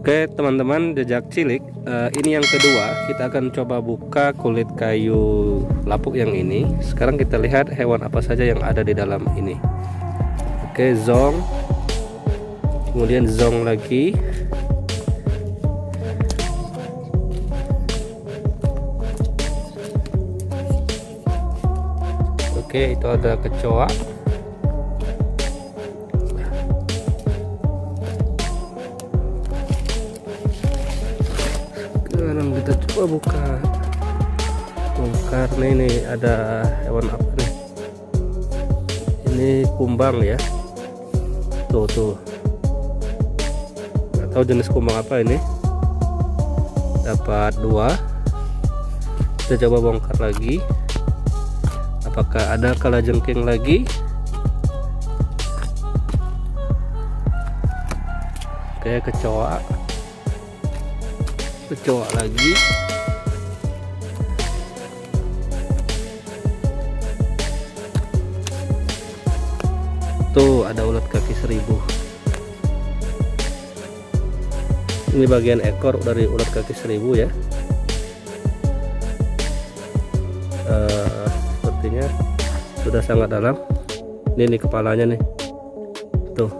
Oke teman-teman jejak cilik uh, ini yang kedua. Kita akan coba buka kulit kayu lapuk yang ini. Sekarang kita lihat hewan apa saja yang ada di dalam ini. Oke zong. Kemudian zong lagi. Oke itu ada kecoa coba buka. Bongkar. Nih nih ada hewan apa nih? Ini kumbang ya. Tuh tuh. Nggak tahu jenis kumbang apa ini. Dapat dua. Kita coba bongkar lagi. Apakah ada kalajengking lagi? Kayak kecoa kecoa lagi. Tuh ada ulat kaki seribu. Ini bagian ekor dari ulat kaki seribu ya. Uh, sepertinya sudah sangat dalam. Ini nih kepalanya nih. Tuh.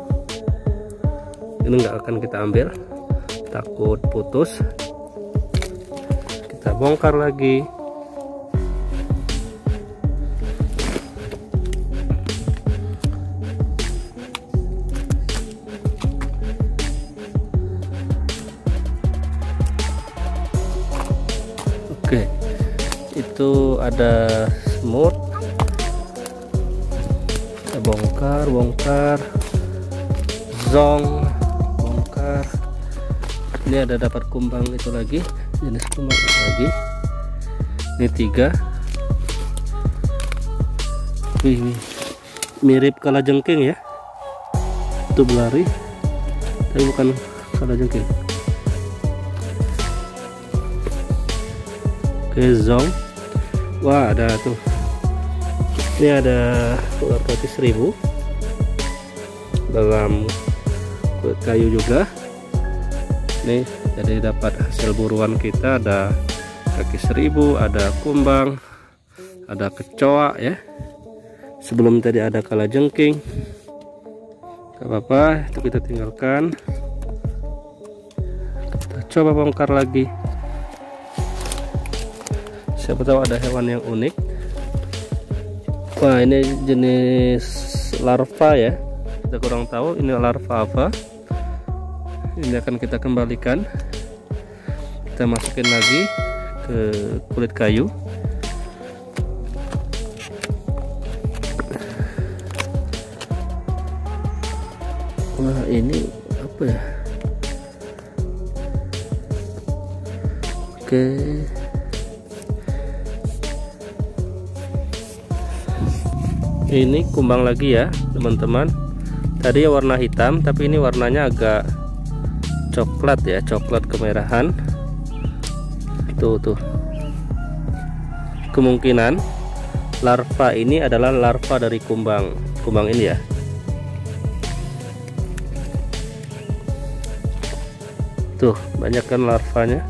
Ini nggak akan kita ambil. Takut putus kita bongkar lagi. Oke itu ada semut. Kita bongkar bongkar. Zong bongkar ini ada dapat kumbang itu lagi jenis kumbang itu lagi. Ini tiga. Wih, mirip kala jengking ya. Itu belari tapi bukan kala jengking oke zong. Wah ada tuh. Ini ada ular kaki seribu dalam kayu juga nih. Jadi dapat hasil buruan kita ada kaki seribu ada kumbang ada kecoa ya. Sebelum tadi ada kala jengking. Gak apa-apa itu kita tinggalkan. Kita coba bongkar lagi. Siapa tahu ada hewan yang unik. Wah ini jenis larva ya. Kita kurang tahu ini larva apa ini akan kita kembalikan. Kita masukin lagi ke kulit kayu. Wah ini apa ya? Oke. Ini kumbang lagi ya teman-teman. Tadi warna hitam tapi ini warnanya agak coklat ya coklat kemerahan. Tuh tuh. Kemungkinan larva ini adalah larva dari kumbang. Kumbang ini ya. Tuh banyak kan larvanya.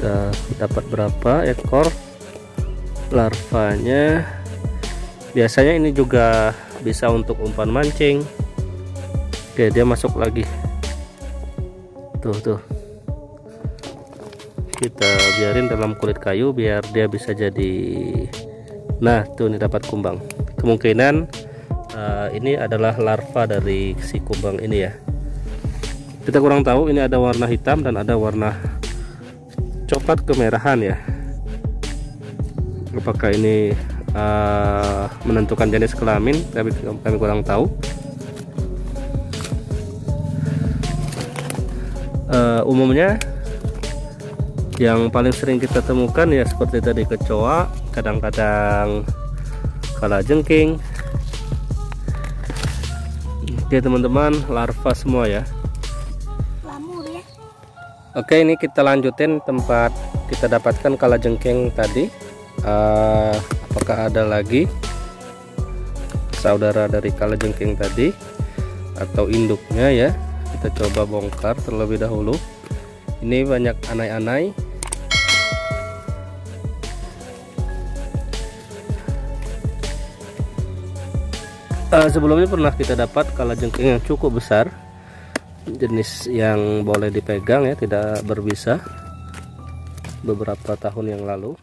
Udah dapat berapa ekor larvanya? Biasanya ini juga bisa untuk umpan mancing. Oke dia masuk lagi tuh tuh. Kita biarin dalam kulit kayu biar dia bisa jadi nah tuh ini dapat kumbang. Kemungkinan uh, ini adalah larva dari si kumbang ini ya. Kita kurang tahu ini ada warna hitam dan ada warna coklat kemerahan ya. Apakah ini uh, menentukan jenis kelamin? Tapi kami kurang tahu uh, umumnya yang paling sering kita temukan ya seperti tadi kecoa kadang-kadang kalajengking oke teman-teman larva semua ya. Ya. Oke ini kita lanjutin tempat kita dapatkan kalajengking tadi. Uh, apakah ada lagi saudara dari kalajengking tadi atau induknya ya kita coba bongkar terlebih dahulu. Ini banyak anai-anai. Uh, sebelumnya pernah kita dapat kalajengking yang cukup besar. Jenis yang boleh dipegang ya tidak berbisa. Beberapa tahun yang lalu